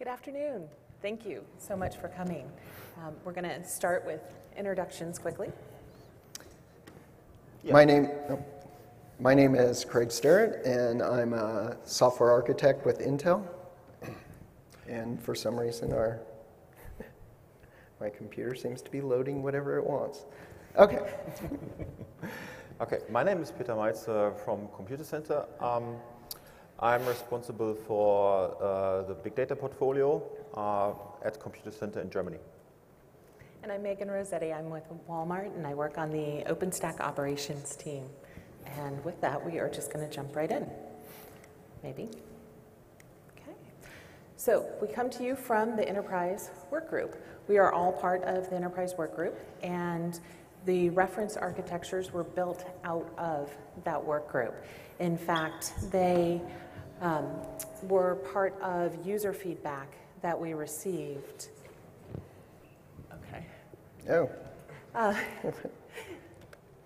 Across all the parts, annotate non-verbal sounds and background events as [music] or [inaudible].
Good afternoon. Thank you so much for coming. Um, we're going to start with introductions quickly. Yeah. My name, oh, my name is Craig Sterrett, and I'm a software architect with Intel. And for some reason, our my computer seems to be loading whatever it wants. Okay. [laughs] okay. My name is Peter Meitz from Computacenter. Um, I'm responsible for uh, the big data portfolio uh, at Computacenter in Germany. And I'm Megan Rossetti. I'm with Walmart and I work on the OpenStack operations team. And with that, we are just going to jump right in. Maybe. Okay. So we come to you from the Enterprise Work Group. We are all part of the Enterprise Work Group, and the reference architectures were built out of that work group. In fact, they um, were part of user feedback that we received. Okay. Oh. Uh, [laughs]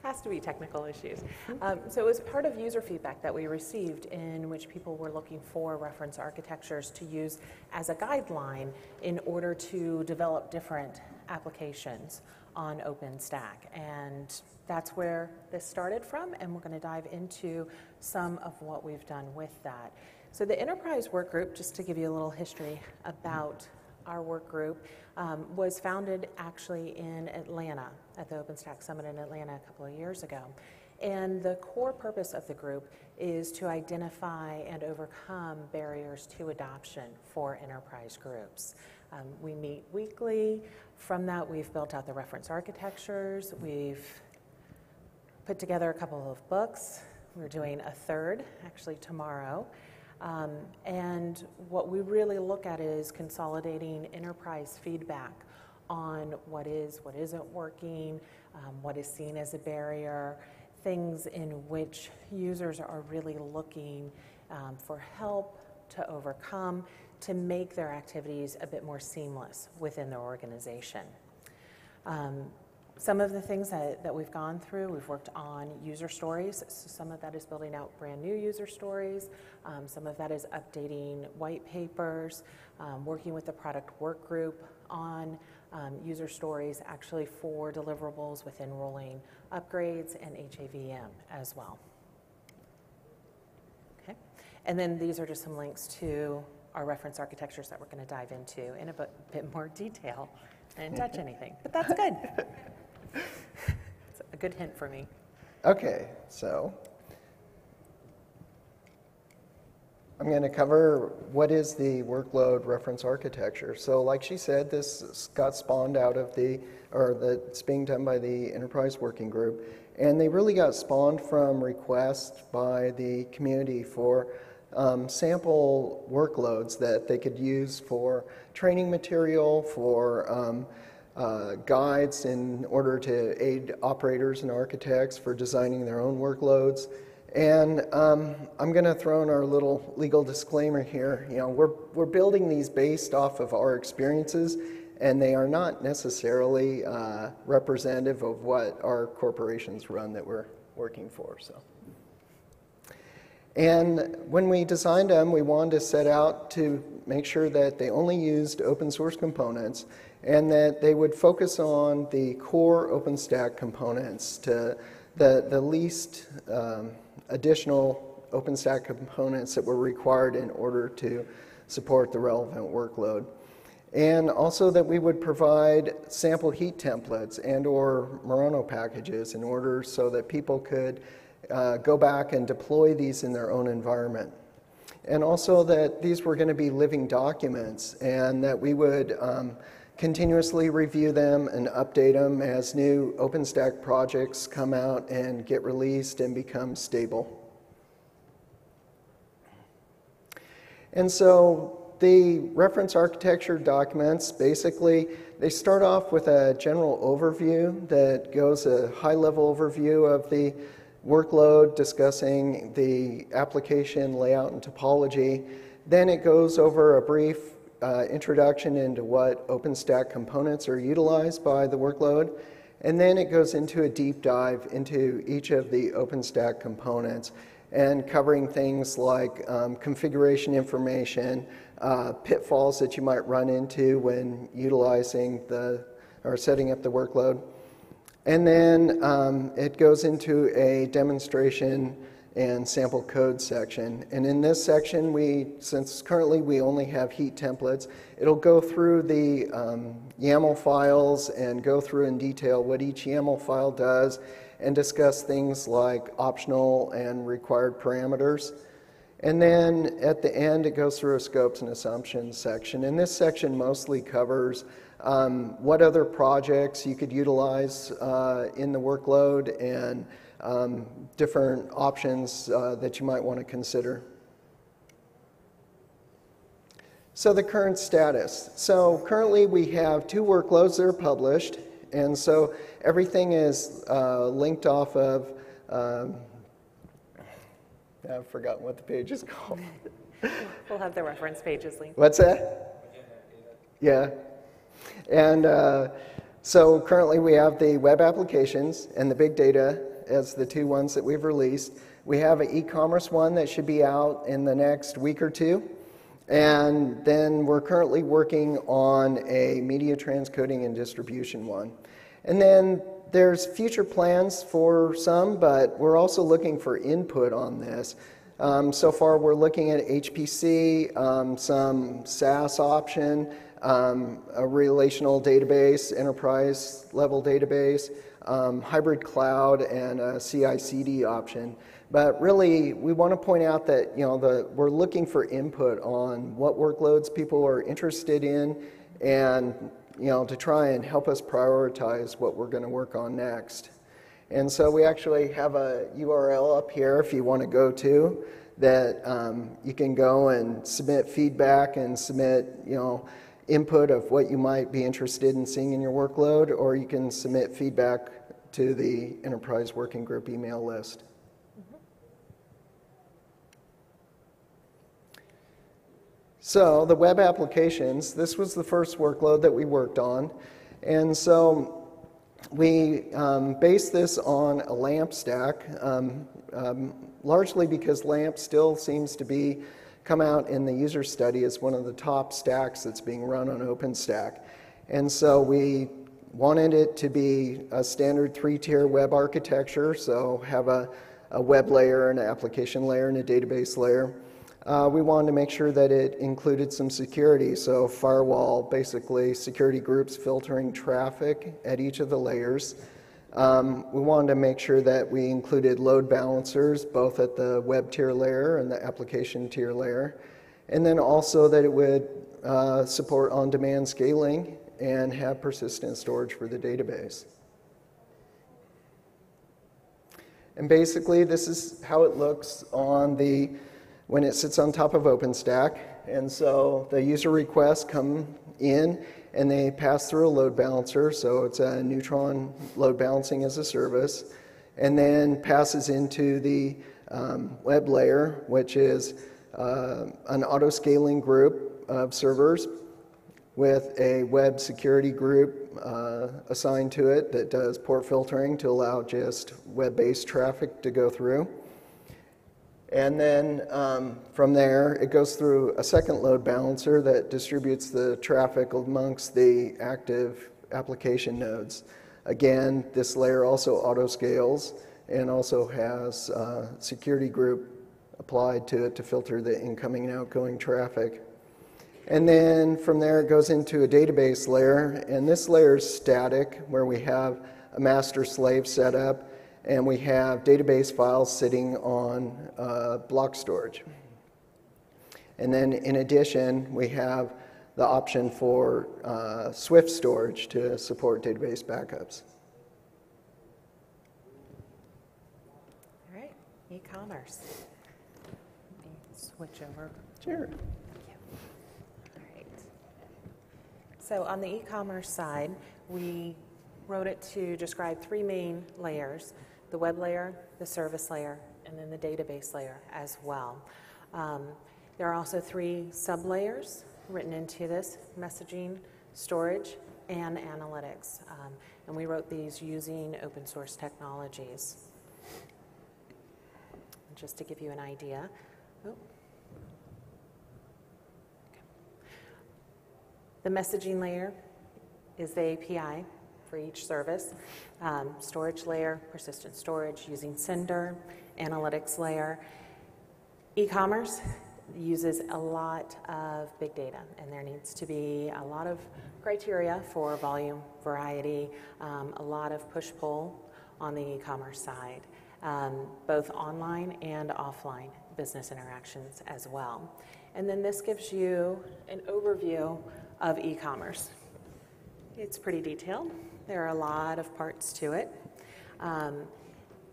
has to be technical issues. Um, so it was part of user feedback that we received in which people were looking for reference architectures to use as a guideline in order to develop different applications on OpenStack. And that's where this started from, and we're going to dive into some of what we've done with that. So the enterprise work group, just to give you a little history about our work group, um, was founded actually in Atlanta at the OpenStack Summit in Atlanta a couple of years ago. And the core purpose of the group is to identify and overcome barriers to adoption for enterprise groups. Um, we meet weekly. From that, we've built out the reference architectures. We've put together a couple of books. We're doing a third, actually, tomorrow. Um, and what we really look at is consolidating enterprise feedback on what is, what isn't working, um, what is seen as a barrier, things in which users are really looking um, for help to overcome to make their activities a bit more seamless within their organization. Um, some of the things that, that we've gone through, we've worked on user stories. So some of that is building out brand new user stories. Um, some of that is updating white papers, um, working with the product work group on um, user stories actually for deliverables within rolling upgrades and HAVM as well. Okay, and then these are just some links to our reference architectures that we're going to dive into in a bit, more detail. I didn't touch anything, but that's good. [laughs] it's a good hint for me. Okay, so I'm going to cover what is the workload reference architecture. So like she said, this got spawned out of the, or that's being done by the Enterprise Working Group. And they really got spawned from requests by the community for um, sample workloads that they could use for training material, for um, uh, guides in order to aid operators and architects for designing their own workloads. And um, I'm going to throw in our little legal disclaimer here. You know, we're, we're building these based off of our experiences, and they are not necessarily uh, representative of what our corporations run that we're working for. So. And when we designed them, we wanted to set out to make sure that they only used open source components and that they would focus on the core OpenStack components to the, the least um, additional OpenStack components that were required in order to support the relevant workload. And also that we would provide sample heat templates and or Murano packages in order so that people could uh, go back and deploy these in their own environment. And also that these were going to be living documents and that we would um, continuously review them and update them as new OpenStack projects come out and get released and become stable. And so the reference architecture documents basically they start off with a general overview that goes a high level overview of the workload discussing the application layout and topology. Then it goes over a brief uh, introduction into what OpenStack components are utilized by the workload. And then it goes into a deep dive into each of the OpenStack components and covering things like um, configuration information, uh, pitfalls that you might run into when utilizing the or setting up the workload. And then um, it goes into a demonstration and sample code section. And in this section, we, since currently we only have heat templates, it'll go through the um, YAML files and go through in detail what each YAML file does and discuss things like optional and required parameters. And then at the end, it goes through a scopes and assumptions section. And this section mostly covers um, what other projects you could utilize uh, in the workload and um, different options uh, that you might want to consider. So the current status. So currently we have two workloads that are published, and so everything is uh, linked off of. Um, I've forgotten what the page is called. [laughs] We'll have the reference pages linked. What's that? Yeah. And uh, so currently we have the web applications and the big data as the two ones that we've released. We have an e-commerce one that should be out in the next week or two. And then we're currently working on a media transcoding and distribution one. And then there's future plans for some, but we're also looking for input on this. Um, so far, we're looking at HPC, um, some SaaS option, um, a relational database, enterprise level database, um, hybrid cloud, and a CI CD option. But really, we want to point out that you know the, we're looking for input on what workloads people are interested in, and you know to try and help us prioritize what we're going to work on next. And so we actually have a URL up here if you want to go to that um, you can go and submit feedback and submit you know input of what you might be interested in seeing in your workload, or you can submit feedback to the enterprise working group email list. So, the web applications, this was the first workload that we worked on. And so, we um, based this on a LAMP stack, um, um, largely because LAMP still seems to be come out in the user study as one of the top stacks that's being run on OpenStack. And so we wanted it to be a standard three-tier web architecture, so have a, a web layer, an application layer, and a database layer. Uh, we wanted to make sure that it included some security, so firewall, basically security groups filtering traffic at each of the layers. Um, we wanted to make sure that we included load balancers both at the web tier layer and the application tier layer, and then also that it would uh, support on demand scaling and have persistent storage for the database. And basically, this is how it looks on the when it sits on top of OpenStack. And so the user requests come in and they pass through a load balancer, so it's a Neutron load balancing as a service, and then passes into the um, web layer, which is uh, an auto scaling group of servers with a web security group uh, assigned to it that does port filtering to allow just web based traffic to go through. And then um, from there, it goes through a second load balancer that distributes the traffic amongst the active application nodes. Again, this layer also auto scales and also has a security group applied to it to filter the incoming and outgoing traffic. And then from there, it goes into a database layer, and this layer is static, where we have a master slave setup and we have database files sitting on uh, block storage. And then in addition, we have the option for uh, Swift storage to support database backups. All right, e-commerce. Switch over. Sure. All right. So on the e-commerce side, we wrote it to describe three main layers the web layer, the service layer, and then the database layer as well. Um, there are also three sublayers written into this messaging, storage, and analytics. Um, and we wrote these using open source technologies. just to give you an idea. Oh. The messaging layer is the API for each service. Um, storage layer, persistent storage using Cinder, analytics layer. E-commerce uses a lot of big data, and there needs to be a lot of criteria for volume, variety, um, a lot of push-pull on the e-commerce side, um, both online and offline business interactions as well. And then this gives you an overview of e-commerce. It's pretty detailed. There are a lot of parts to it. Um,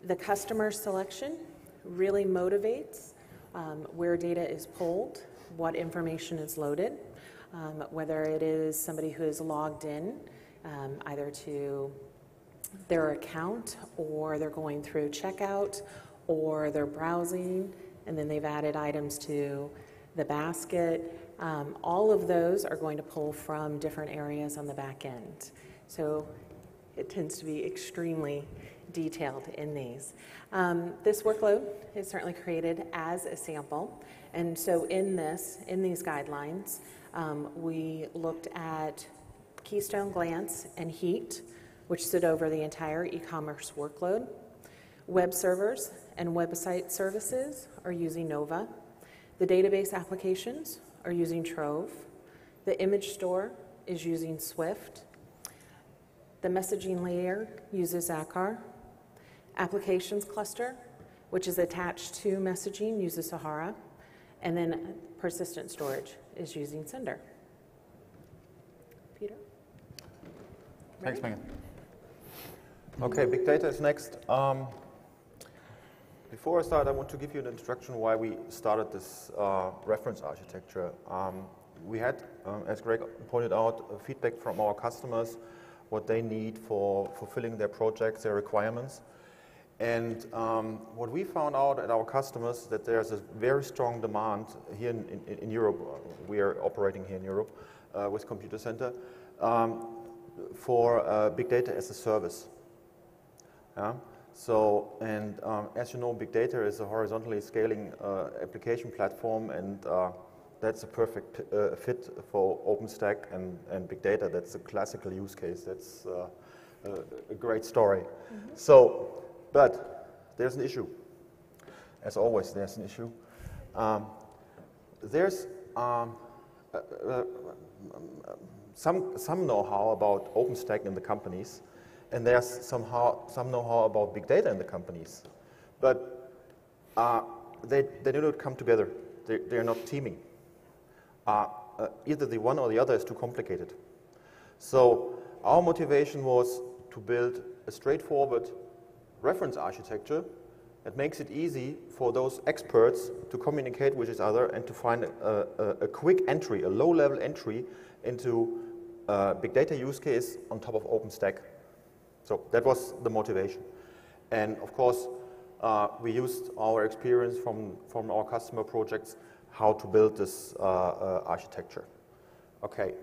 the customer selection really motivates um, where data is pulled, what information is loaded, um, whether it is somebody who is logged in um, either to their account or they're going through checkout or they're browsing and then they've added items to the basket. Um, all of those are going to pull from different areas on the back end. So it tends to be extremely detailed in these. Um, this workload is certainly created as a sample. And so in this, in these guidelines, um, we looked at Keystone Glance and Heat, which sit over the entire e-commerce workload. Web servers and website services are using Nova. The database applications are using Trove. The image store is using Swift. The messaging layer uses Zaqar. Applications cluster, which is attached to messaging, uses Sahara. And then persistent storage is using Cinder. Peter? Thanks, Megan. Okay, big data is next. Um, before I start, I want to give you an introduction why we started this uh, reference architecture. Um, we had, um, as Greg pointed out, feedback from our customers, what they need for fulfilling their projects, their requirements. And um, what we found out at our customers that there's a very strong demand here in, in, in Europe. We are operating here in Europe uh, with Computacenter um, for uh, big data as a service. Yeah? So, and um, as you know, big data is a horizontally scaling uh, application platform, and uh, that's a perfect uh, fit for OpenStack and, and big data. That's a classical use case. That's uh, a, a, great story. Mm -hmm. So, but there's an issue. As always, there's an issue. Um, there's um, uh, uh, some, some know-how about OpenStack in the companies, and there's somehow, some know-how about big data in the companies. But uh, they, they do not come together. They, they're not teaming. Uh, uh, either the one or the other is too complicated. So our motivation was to build a straightforward reference architecture that makes it easy for those experts to communicate with each other and to find a, a, a quick entry, a low-level entry into a big data use case on top of OpenStack. So that was the motivation. And of course, uh, we used our experience from, from our customer projects how to build this uh, uh, architecture. Okay.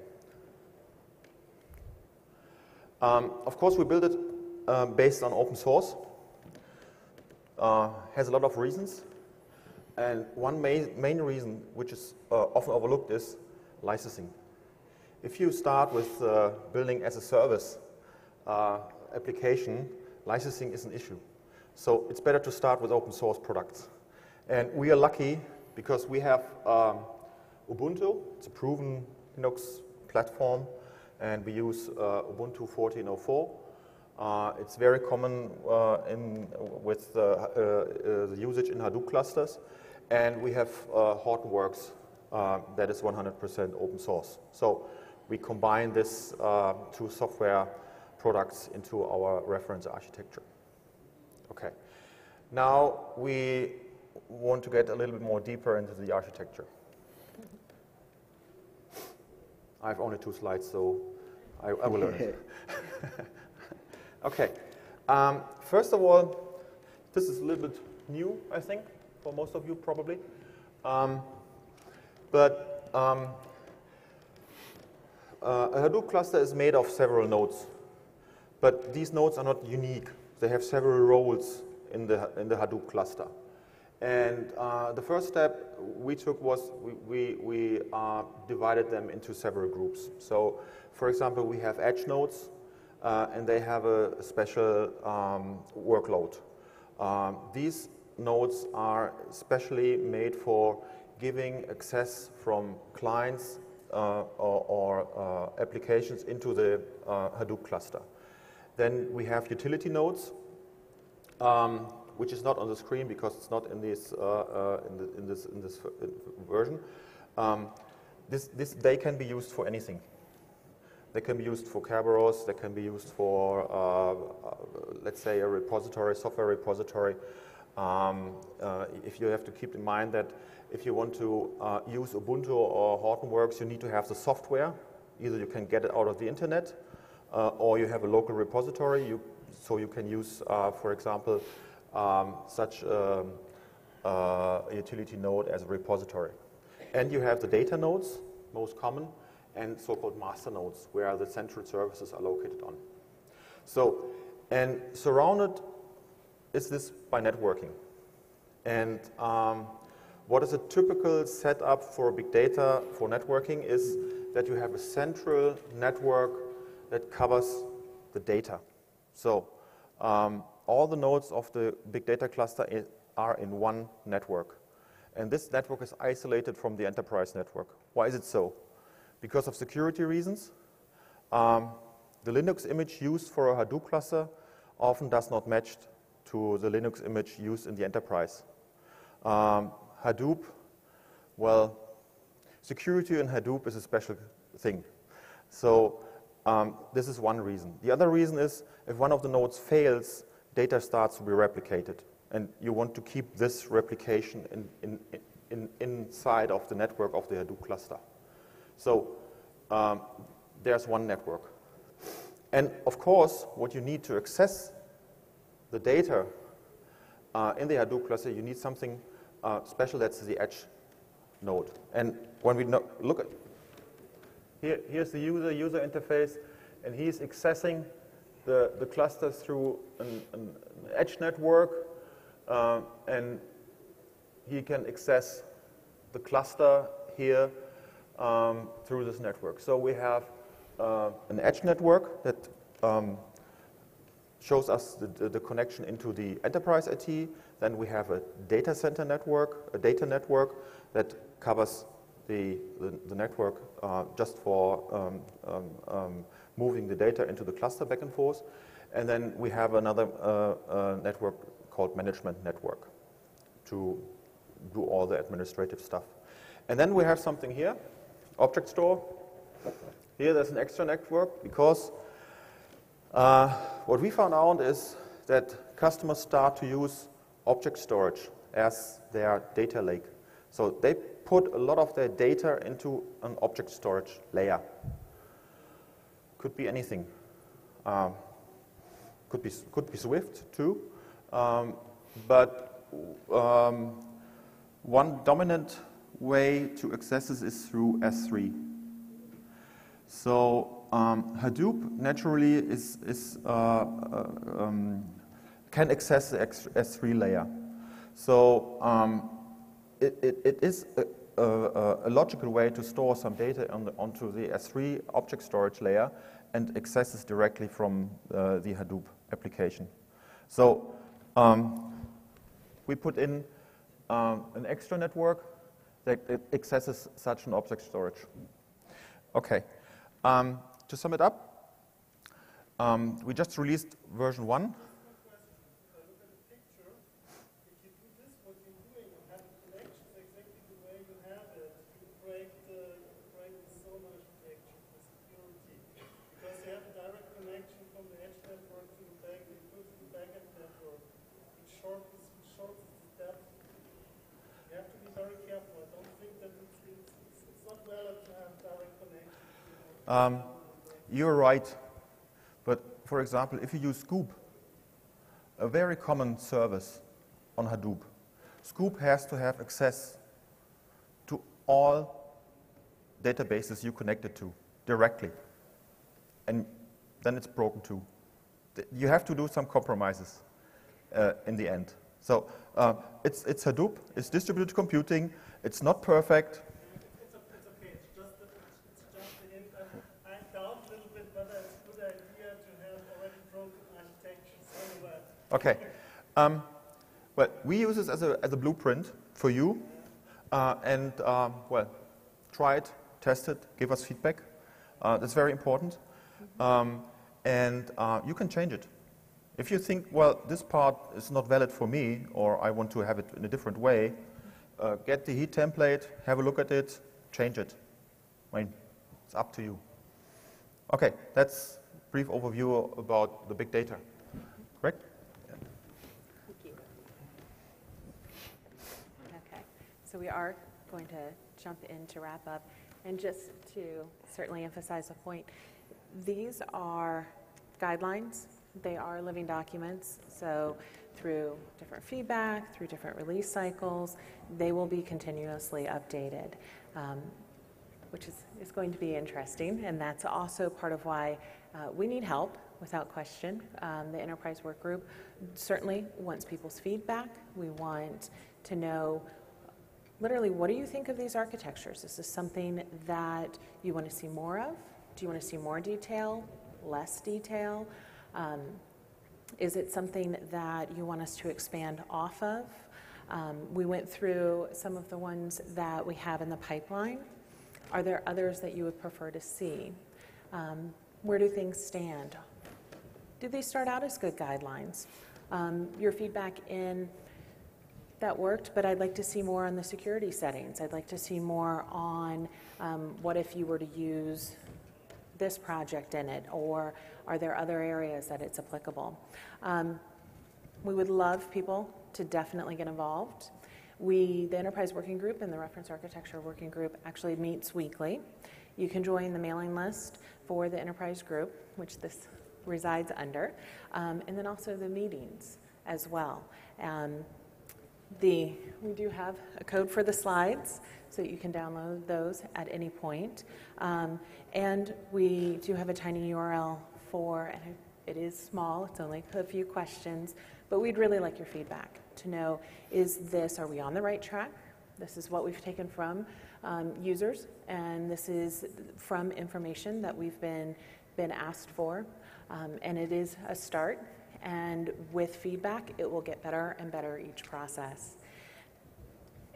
Um, of course, we built it uh, based on open source uh, has a lot of reasons. And one main, main reason, which is uh, often overlooked, is licensing. If you start with uh, building as a service application, licensing is an issue. So it's better to start with open source products. And we are lucky because we have um, Ubuntu. It's a proven Linux platform, and we use uh, Ubuntu 14.04. Uh, it's very common uh, in, with uh, uh, the usage in Hadoop clusters. And we have Hortonworks that is 100% open source. So we combine this two software products into our reference architecture. Okay. Now we want to get a little bit more deeper into the architecture. [laughs] I have only two slides, so I, I will learn it. [laughs] Okay. Um, first of all, this is a little bit new, I think, for most of you probably. Um, but um, uh, a Hadoop cluster is made of several nodes. But these nodes are not unique. They have several roles in the, in the Hadoop cluster. And uh, the first step we took was we, we, we uh, divided them into several groups. So, for example, we have edge nodes, uh, and they have a special um, workload. Um, these nodes are specially made for giving access from clients uh, or, or uh, applications into the uh, Hadoop cluster. Then we have utility nodes, um, which is not on the screen because it's not in this, uh, uh, in, the, in, this, in this version. Um, this, this, they can be used for anything. They can be used for Kerberos, they can be used for, uh, uh, let's say, a repository, software repository. Um, uh, if you have to keep in mind that if you want to uh, use Ubuntu or Hortonworks, you need to have the software. Either you can get it out of the internet, uh, or you have a local repository, you, so you can use, uh, for example, um, such um, a utility node as a repository. And you have the data nodes, most common, and so-called master nodes, where the central services are located on. So, and surrounded is this by networking. And um, what is a typical setup for big data for networking is that you have a central network that covers the data. So um, all the nodes of the big data cluster are in one network. And this network is isolated from the enterprise network. Why is it so? Because of security reasons. Um, the Linux image used for a Hadoop cluster often does not match to the Linux image used in the enterprise. Um, Hadoop, well, security in Hadoop is a special thing. So um, this is one reason. The other reason is if one of the nodes fails, data starts to be replicated. And you want to keep this replication in, in, in, inside of the network of the Hadoop cluster. So um, there's one network. And of course, what you need to access the data uh, in the Hadoop cluster, you need something uh, special that's the edge node. And when we look at, here, here's the user, user interface, and he's accessing the, the cluster through an, an edge network, uh, and he can access the cluster here um, through this network. So we have uh, an edge network that um, shows us the, the, the, connection into the enterprise IT. Then we have a data center network, a data network that covers the, the, the network uh, just for um, um, um, moving the data into the cluster back and forth. And then we have another uh, uh, network called management network to do all the administrative stuff. And then we have something here, object store. Here there's an extra network because uh, what we found out is that customers start to use object storage as their data lake. So they put a lot of their data into an object storage layer. Could be anything. Um, could be could be Swift too, um, but um, one dominant way to access this is through S3. So um, Hadoop naturally is, is uh, uh, um, can access the S3 layer. So um, it, it, it is a, logical way to store some data on the, onto the S3 object storage layer and accesses directly from uh, the Hadoop application. So um, we put in um, an extra network that accesses such an object storage. Okay. Um, to sum it up, um, we just released version 1 Um, you're right. But for example, if you use Sqoop, a very common service on Hadoop, Sqoop has to have access to all databases you connected to directly. And then it's broken too. You have to do some compromises uh, in the end. So uh, it's, it's Hadoop, it's distributed computing, it's not perfect. It's, o- it's okay, it's just, a- it's just a hint. I I doubt a little bit whether it's a good idea to have already broken architectures anywhere. Okay. Um, well, we use this as a, as a blueprint for you. Uh, and, um, well, try it, test it, give us feedback. Uh, that's very important. Um, and uh, you can change it. If you think, well, this part is not valid for me, or I want to have it in a different way, uh, get the heat template, have a look at it, change it. I mean, it's up to you. Okay, that's brief overview about the big data. Correct? Thank you. Okay, so we are going to jump in to wrap up. And just to certainly emphasize the point, these are guidelines. They are living documents. So through different feedback, through different release cycles, they will be continuously updated. Um, which is, is going to be interesting. And that's also part of why uh, we need help, without question. Um, the Enterprise Work Group certainly wants people's feedback. We want to know literally what do you think of these architectures? Is this something that you want to see more of? Do you want to see more detail, less detail? Um, is it something that you want us to expand off of? Um, we went through some of the ones that we have in the pipeline. Are there others that you would prefer to see? Um, where do things stand? Did they start out as good guidelines? Um, your feedback in that worked, but I'd like to see more on the security settings. I'd like to see more on um, what if you were to use this project in it, or are there other areas that it's applicable? Um, we would love people to definitely get involved. We, the Enterprise Working Group and the Reference Architecture Working Group actually meets weekly. You can join the mailing list for the Enterprise Group, which this resides under, um, and then also the meetings as well. Um, the, we do have a code for the slides, so you can download those at any point. Um, and we do have a tiny URL for, and it is small, it's only a few questions, but we'd really like your feedback to know is this, are we on the right track? This is what we've taken from um, users, and this is from information that we've been, been asked for. Um, and it is a start, and with feedback, it will get better and better each process.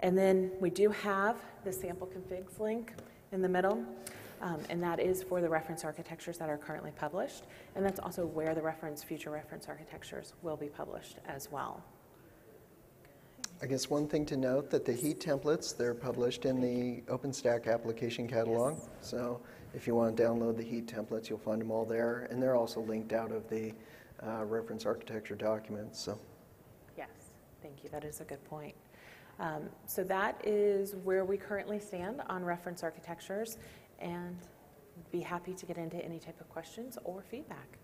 And then we do have the sample configs link in the middle, um, and that is for the reference architectures that are currently published, and that's also where the reference future reference architectures will be published as well. I guess one thing to note that the heat templates, they're published in the OpenStack application catalog. So if you want to download the heat templates, you'll find them all there. And they're also linked out of the uh, reference architecture documents. So Yes, thank you. That is a good point. Um, so that is where we currently stand on reference architectures, and be happy to get into any type of questions or feedback.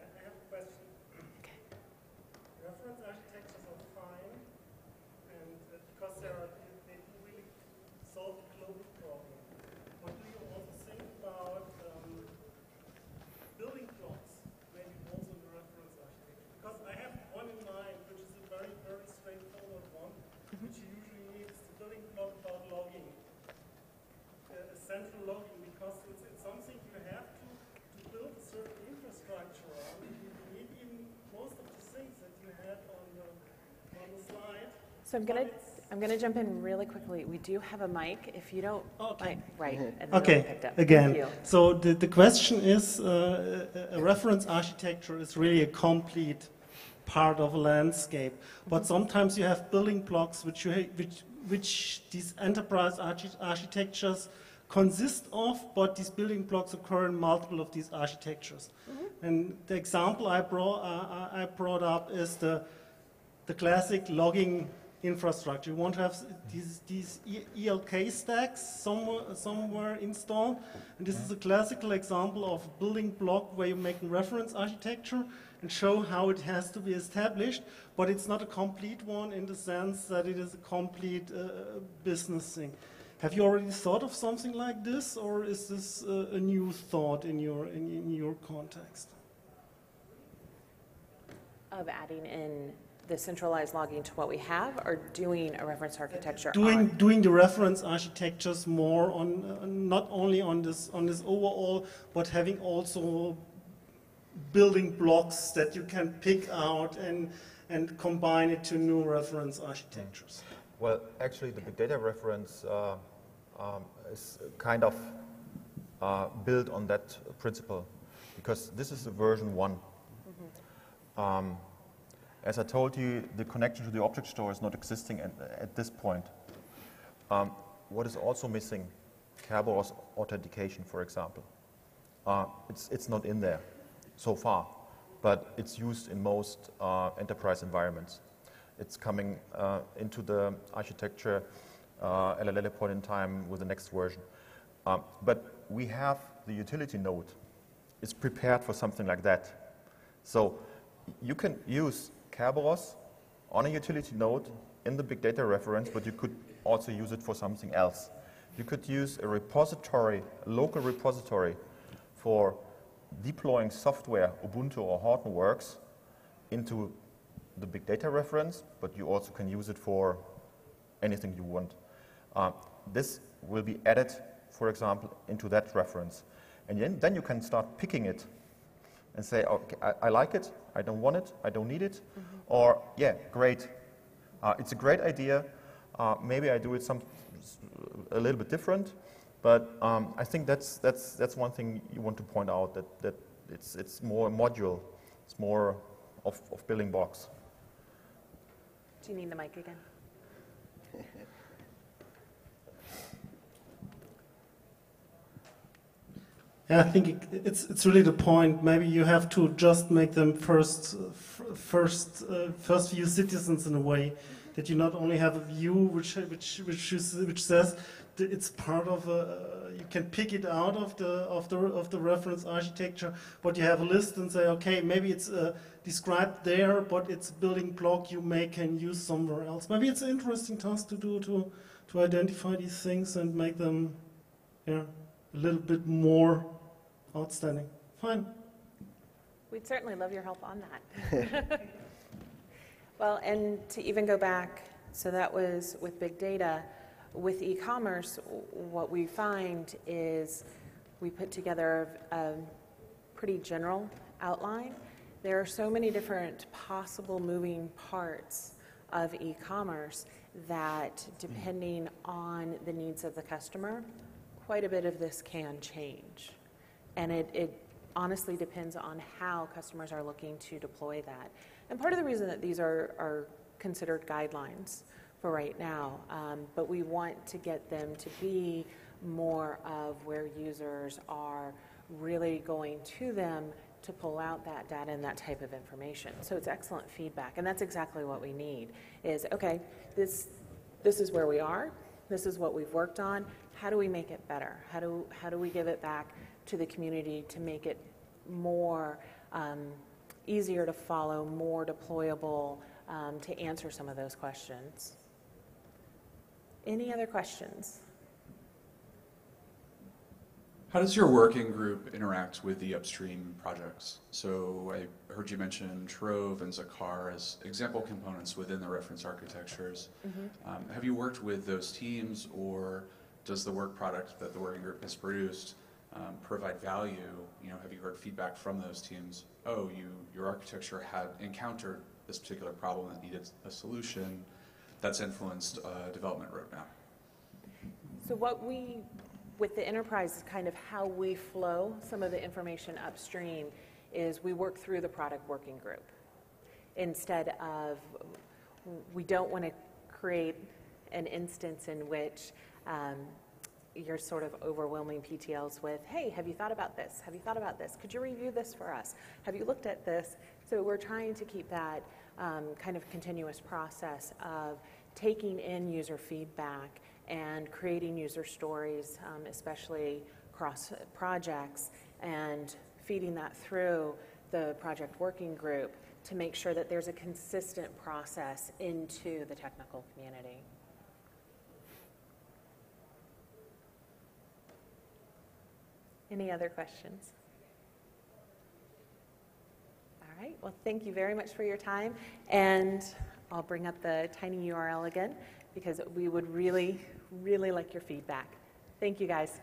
I I have a question. Okay. Reference architectures are fine, and uh, because they are, they- they do really solve the global problem. What do you also think about um, building blocks, maybe also in the reference architecture? Because I have one in mind, which is a very, very straightforward one, which you usually need is the building block about logging. Uh, a central logging, because it's, it's something you have to, to build a certain infrastructure on. You need even most of the things that you had on the, on the slide. So I'm gonna, I'm gonna jump in really quickly. We do have a mic, if you don't, Okay. right, and no one Okay, picked up. Thank again, you. so the, the question is, uh, a a reference architecture is really a complete part of a landscape, but sometimes you have building blocks which, you ha- which, which these enterprise archi- architectures consist of, but these building blocks occur in multiple of these architectures. And the example I brought, uh, I I brought up is the, the classic logging infrastructure. You want to have these, these ELK stacks somewhere, somewhere installed. And this is a classical example of building block where you make a reference architecture and show how it has to be established, but it's not a complete one in the sense that it is a complete uh, business thing. Have you already thought of something like this, or is this uh, a new thought in your, in, in your context? Of adding in the centralized logging to what we have or doing a reference architecture doing on? doing the reference architectures more on uh, not only on this on this overall, but having also building blocks that you can pick out and and combine it to new reference architectures. Well, actually, the big data reference uh, um, is kind of uh, built on that principle because this is the version one. Um, as I told you, the connection to the object store is not existing at, at this point. Um, what is also missing? Kerberos authentication, for example. Uh, it's, it's not in there so far, but it's used in most uh, enterprise environments. It's coming uh, into the architecture uh, at a later point in time with the next version. Um, but we have the utility node. It's prepared for something like that. So you can use Kerberos on a utility node in the big data reference, but you could also use it for something else. You could use a repository, a local repository for deploying software, Ubuntu or Hortonworks, into the big data reference, but you also can use it for anything you want. Uh, this will be added, for example, into that reference. And then, then you can start picking it and say, okay, I, I like it, I don't want it, I don't need it, or yeah, great. Uh, it's a great idea. Uh, maybe I do it some a little bit different, but um, I think that's that's that's one thing you want to point out that that it's it's more module, it's more of, of building blocks. Do you need the mic again? Yeah, I think it's it's really the point. Maybe you have to just make them first uh, first uh, first view citizens in a way that you not only have a view which which which which says it's part of a you can pick it out of the of the of the reference architecture, but you have a list and say okay maybe it's uh, described there, but it's a building block you may can use somewhere else. Maybe it's an interesting task to do to to identify these things and make them yeah a little bit more outstanding. Fine. We'd certainly love your help on that. [laughs] well, and to even go back, so that was with big data. With e commerce, what we find is we put together a pretty general outline. There are so many different possible moving parts of e commerce that, depending on the needs of the customer, quite a bit of this can change. And it, it honestly depends on how customers are looking to deploy that. And part of the reason that these are, are considered guidelines for right now, um, but we want to get them to be more of where users are really going to them to pull out that data and that type of information. So it's excellent feedback, and that's exactly what we need. Is okay, this this is where we are. This is what we've worked on. How do we make it better? How do how do we give it back to the community to make it more um, easier to follow, more deployable, um, to answer some of those questions. Any other questions? How does your working group interact with the upstream projects? So I heard you mention Trove and Zaqar as example components within the reference architectures. Mm-hmm. Um, have you worked with those teams, or does the work product that the working group has produced um, provide value? You know, have you heard feedback from those teams? Oh, you your architecture had encountered this particular problem that needed a solution. That's influenced uh, development roadmap. So what we, with the enterprise, is kind of how we flow some of the information upstream is we work through the product working group instead of, we don't want to create an instance in which um, you're sort of overwhelming PTLs with, hey, have you thought about this? Have you thought about this? Could you review this for us? Have you looked at this? So we're trying to keep that um, kind of continuous process of taking in user feedback and creating user stories, um, especially cross projects, and feeding that through the project working group to make sure that there's a consistent process into the technical community. Any other questions? All right, well, thank you very much for your time. And I'll bring up the tiny URL again because we would really, really like your feedback. Thank you, guys.